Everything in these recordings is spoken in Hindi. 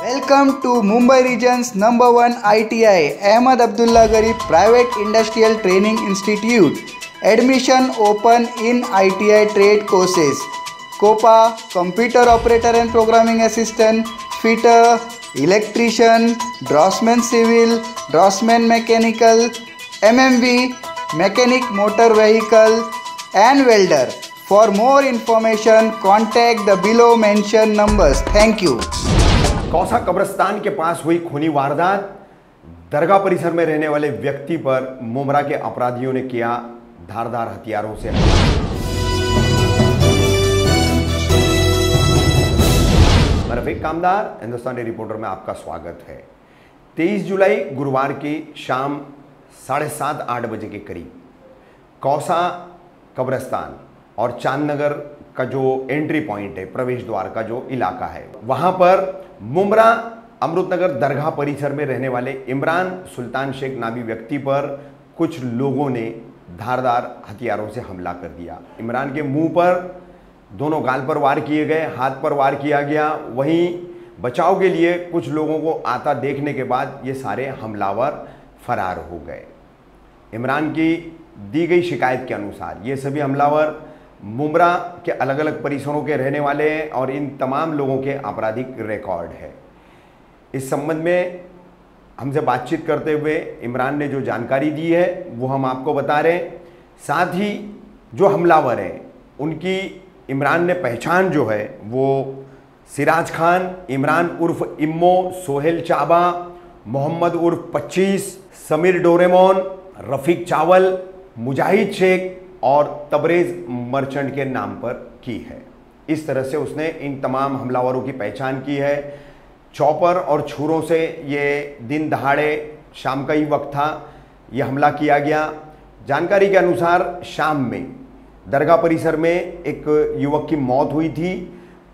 Welcome to Mumbai region's number one ITI, Ahmad Abdullah Garib Private Industrial Training Institute. Admission open in ITI trade courses. COPA, Computer Operator and Programming Assistant, Fitter, Electrician, Draftsman Civil, Draftsman Mechanical, MMV, Mechanic Motor Vehicle, and Welder. For more information, contact the below mentioned numbers. Thank you. Kausa कब्रस्तान के पास हुई खूनी वारदात दरगाह परिसर में रहने वाले व्यक्ति पर मुमरा के अपराधियों ने किया धारदार हथियारों से। रफीक कामदार, हिंदुस्तानी रिपोर्टर में आपका स्वागत है 23 जुलाई गुरुवार की शाम साढ़े सात, आठ बजे के करीब कौसा कब्रस्तान और चांदनगर का जो एंट्री पॉइंट है, प्रवेश द्वार का जो इलाका है, वहाँ पर मुमरा अमृतनगर दरगाह परिसर में रहने वाले इमरान सुल्तान शेख नामी व्यक्ति पर कुछ लोगों ने धारदार हथियारों से हमला कर दिया। इमरान के मुँह पर दोनों गाल पर वार किए गए, हाथ पर वार किया गया। वहीं बचाव के लिए कुछ लोगों को आता देखने के बाद ये सारे हमलावर फरार हो गए। इमरान की दी गई शिकायत के अनुसार ये सभी हमलावर मुमरा के अलग अलग परिसरों के रहने वाले हैं और इन तमाम लोगों के आपराधिक रिकॉर्ड है। इस संबंध में हमसे बातचीत करते हुए इमरान ने जो जानकारी दी है, वो हम आपको बता रहे हैं। साथ ही जो हमलावर हैं, उनकी इमरान ने पहचान जो है, वो सिराज खान, इमरान उर्फ़ इम्मो, सोहेल चाबा, मोहम्मद उर्फ़ 25 समीर डोरेमोन, रफ़ीक चावल, मुजाहिद शेख और तबरेज मर्चेंट के नाम पर की है। इस तरह से उसने इन तमाम हमलावरों की पहचान की है। चौपर और छुरों से ये दिन दहाड़े शाम का ही वक्त था। ये हमला किया गया। जानकारी के अनुसार शाम में दरगाह परिसर में एक युवक की मौत हुई थी।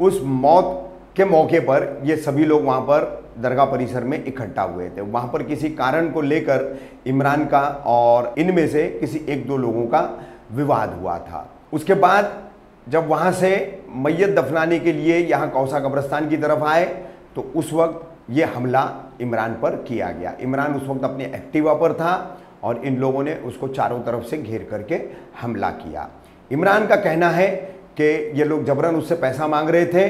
उस मौत के मौके पर ये सभी लोग वहाँ पर दरगाह परिसर में इकट्ठा हुए थे। वहाँ पर किसी कारण को लेकर इमरान का और इनमें से किसी एक दो लोगों का विवाद हुआ था। उसके बाद जब वहाँ से मैयत दफनाने के लिए यहाँ कौसा कब्रस्तान की तरफ़ आए तो उस वक्त ये हमला इमरान पर किया गया। इमरान उस वक्त अपने एक्टिवा पर था और इन लोगों ने उसको चारों तरफ़ से घेर करके हमला किया। इमरान का कहना है कि ये लोग जबरन उससे पैसा मांग रहे थे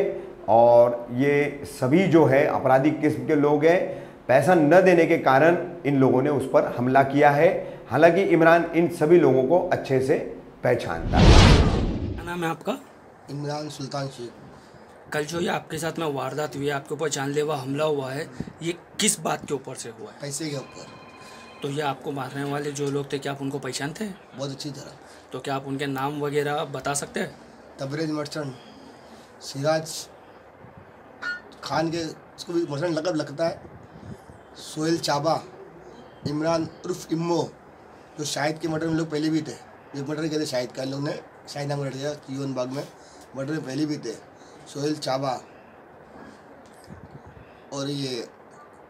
और ये सभी जो है आपराधिक किस्म के लोग हैं, पैसा न देने के कारण इन लोगों ने उस पर हमला किया है। हालाँकि इमरान इन सभी लोगों को अच्छे से पहचानता है। क्या नाम है आपका? इमरान सुल्तान शेख। कल जो ये आपके साथ में वारदात हुई है आपके ऊपर जानलेवा हमला हुआ है ये किस बात के ऊपर से हुआ है? पैसे के ऊपर। तो ये आपको मारने वाले जो लोग थे क्या आप उनको पहचानते हैं? बहुत अच्छी तरह। तो क्या आप उनके नाम वगैरह बता सकते हैं? तबरेज मर्चेंट सिराज खान के उसको भी मर्चेंट लकब लगता है। सोहेल चाबा इमरान उर्फ़ इम्मो। जो शाहिद के मर्डर में लोग पहले भी थे। ये मर्डर किए थे? शाहिद का लोग ने शाहिद नाम मर्डर किया यून बाग में। मर्डर में पहले भी थे। सोहेल चाबा। और ये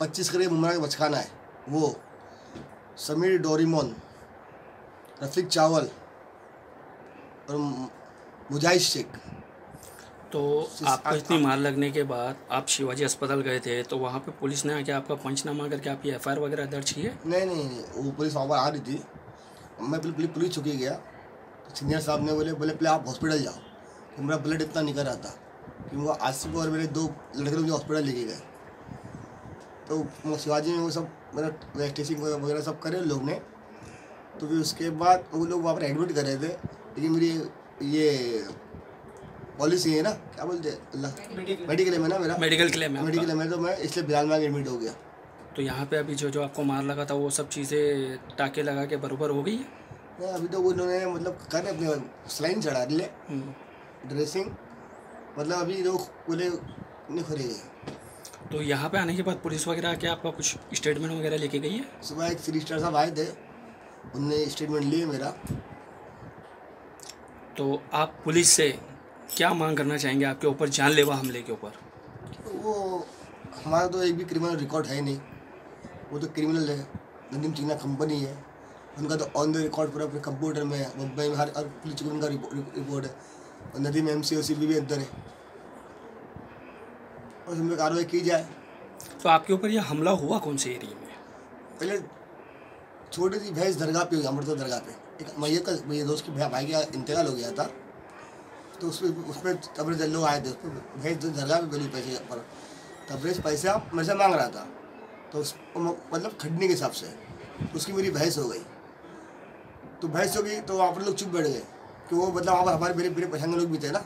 पच्चीस करीब उम्र का बचकाना है। वो समीर डोरीमोन रफ़ीक चावल और मुजाहिद शेख। तो आपको इतनी मार लगने के बाद आप शिवाजी अस्पताल गए थे तो वहाँ पे पुलिस ने आके आपका पंचनामा करके आपकी एफआईआर वगैरह दर्ज की है? नहीं नहीं नहीं वो पुलिस वहाँ पर आ रही थी। मैं पुलिस चुकी गया। तो सीनियर साहब ने बोले बोले पहले आप हॉस्पिटल जाओ। कि मेरा ब्लड इतना निकल रहा था कि वो आसिफ और मेरे दो लड़के मुझे हॉस्पिटल लेके गए। तो शिवाजी में वो सब मेरा रजिस्ट्रेशन वगैरह सब करे लोग ने। तो फिर उसके बाद वो लोग वहाँ पर एडमिट कर रहे थे। लेकिन मेरी ये पॉलिसी है ना क्या बोलते हैं अल्लाह मेडिकल है ना मेरा। मेडिकल क्लेम है मेडिकल आपका। में तो मैं इसलिए बिलाल में एडमिट हो गया। तो यहाँ पे अभी जो जो आपको मार लगा था वो सब चीज़ें टाके लगा के बरोबर हो गई है? नहीं अभी तो उन्होंने मतलब कर अपने स्लाइन चढ़ा ले हम्म। ड्रेसिंग मतलब अभी लोग बोले नहीं खरीदे तो यहाँ पे आने के बाद पुलिस वगैरह आके आपका कुछ स्टेटमेंट वगैरह लेके गई है? सुबह एक थ्री स्टार साहब आए थे उनने स्टेटमेंट लिए मेरा। तो आप पुलिस से क्या मांग करना चाहेंगे आपके ऊपर जानलेवा हमले के ऊपर? वो हमारा तो एक भी क्रिमिनल रिकॉर्ड है नहीं। वो तो क्रिमिनल है नदीम चीना कंपनी है। उनका तो ऑन द रिकॉर्ड पूरा अपने कंप्यूटर में है मुंबई में हर हर पुलिस को उनका रिपोर्ट है। और नदीम एम सी ओ सी भी अंदर है। और उस पर कार्रवाई की जाए। तो आपके ऊपर ये हमला हुआ कौन से एरिया में? पहले छोटी सी भैंस दरगाह पे हुई अमृत दरगाह पे। एक मैये का मेरे दोस्त की भाई का इंतकाल हो गया था। तो उसमें उसमें तबरेज लोग आए थे उसमें भैंस दरगाह पे बनी पैसे पर। तबरेज पैसा मेरे से मांग रहा था। तो उस मतलब खड़ने के हिसाब से। उसकी मेरी बहस हो गई। तो बहस हो गई तो वहाँ पर लोग चुप बैठ गए। कि वो मतलब वहाँ पर हमारे मेरे मेरे पहचान लोग भी थे ना?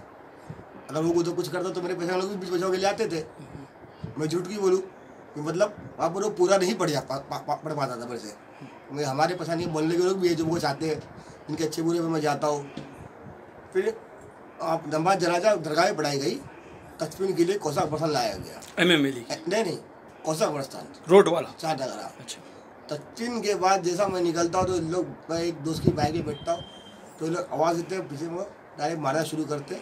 अगर वो तो कुछ करता तो मेरे पहचान लोग भी बीच बचाव के लिए आते थे। मैं झूठ की बोलूँ? कि मतलब वहाँ पर वो पूरा नहीं पढ़ जा पा, पा, पा, पढ़ पाता था मेरे से। मैं हमारे पसंद के बोलने के लोग भी है जो वो चाहते हैं। इनके अच्छे बुरे में मैं जाता हूँ। फिर आप नमाज़ जनाजा दरगाह में पढ़ाई गई। तस्वीर के लिए कौसा बरसान लाया गया? एम एम नहीं नहीं। कौसा बरसान रोड वाला। चार नगरा अच्छा। तस्वीर के बाद जैसा मैं निकलता हूँ तो लोग मैं एक दोस्त की बाइक में बैठता हूँ तो लोग आवाज़ देते हैं पीछे में डायरेक्ट मारना शुरू करते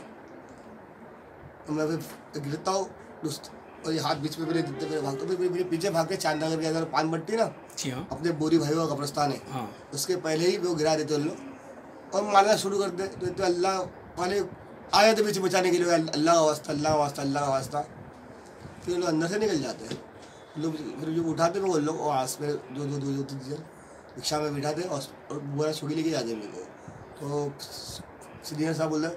तो मैं फिर गिरता हूँ दोस्त और ये हाथ बीच में मेरे देते मेरे भागते मेरे मेरे पीछे भाग के चाँद के अंदर पान बट्टी ना जी हाँ। अपने बोरी भाइयों का कब्रस्तान है। हाँ। उसके पहले ही वो गिरा देते उन लोग और मारना शुरू कर दे तो, तो अल्लाह वाले आ जाते पीछे बचाने के लिए अल्लाह का वास्ता अल्लाह का वास्ता अल्लाह का वास्ता। फिर लोग अंदर से निकल जाते हैं। लोग फिर जो उठाते वो लोग और आस पे जो जो जो जन रिक्शा में बिठाते और बोरा छोड़ी लेके जाते मेरे तो सीनियर साहब बोले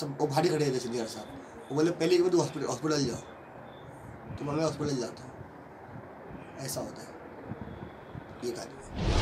सब वो भारी खड़े थे सीनियर साहब। वो बोले, पहले कि तू हॉस्पिटल हॉस्पिटल जाओ तो मैं हॉस्पिटल जाता हूँ। ऐसा होता है। ये कहानी